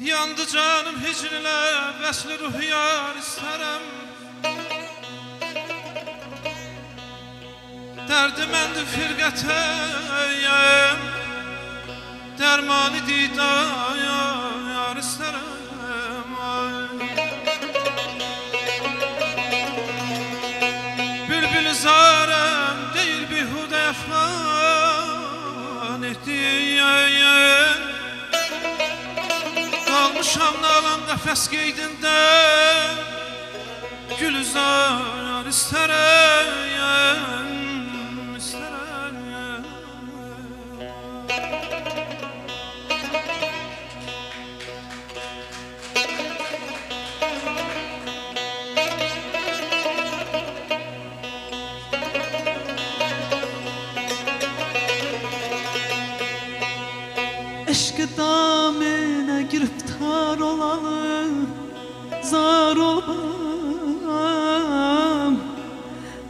Yandı canım hicrinle Vesli ruh yar isterim Derdim endi firqətəyəm Dərmanı didaya yar isterim ay. Bülbül zarem değil bihude efkan etdiyin nalan qəfəs qeydində Gül uzar istərəyəm istərəyəm Eşq damına giriftar olalı Zar olmam.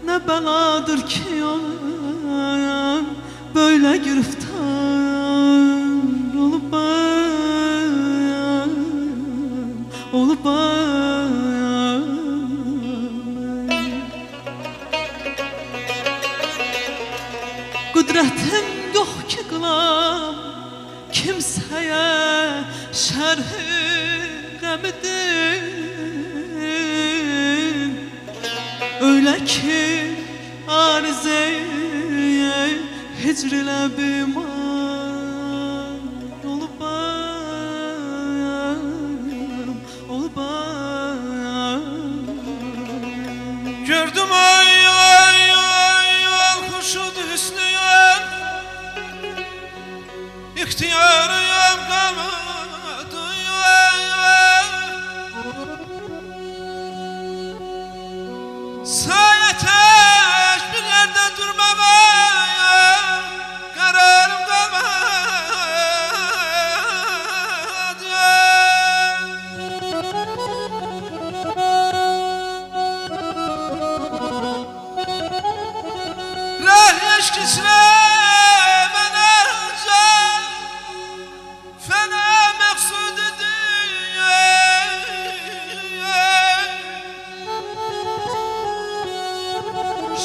Ne beladır ki olam Böyle giriftar olup Olup Kudretim yok ki kılam kimseye şerhi gamidin Öyle ki arzeye hicrile biman olup bayım. Gördüm ay ay ay al huşud hüsnüyem Senhor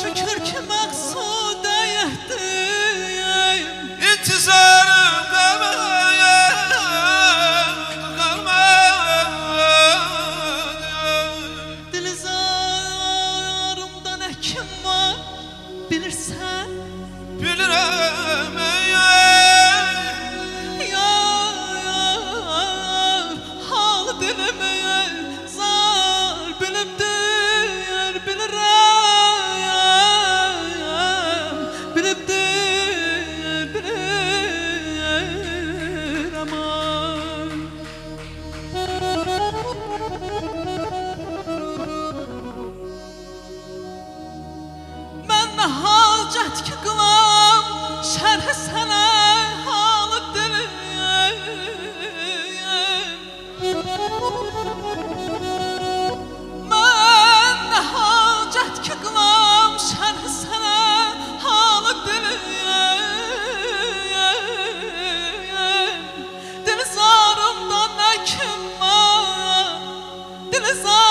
Şükür ki maksuda yahdiyim İntizarım kalmaya kalmaya Dil zarımdan hekim var bilirsen. Bilirim Mənə hacət ki qılam şərh sənə halıq dilim Mənə hacət ki qılam şərh sənə halıq dilim Dil zarımdan əkim var? Dil zarımdan